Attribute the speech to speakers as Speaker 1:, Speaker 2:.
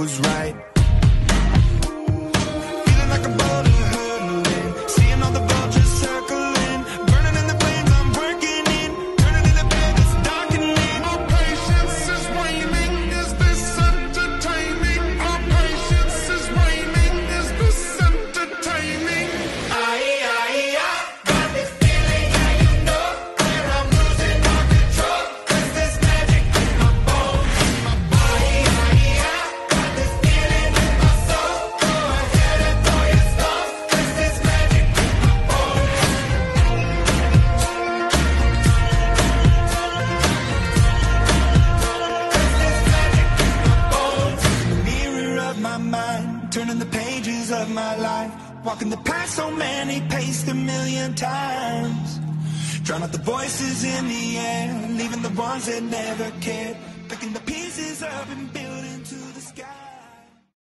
Speaker 1: was right. Pages of my life, walking the path so many paced a million times. Drown out the voices in the air, leaving the ones that never cared, picking the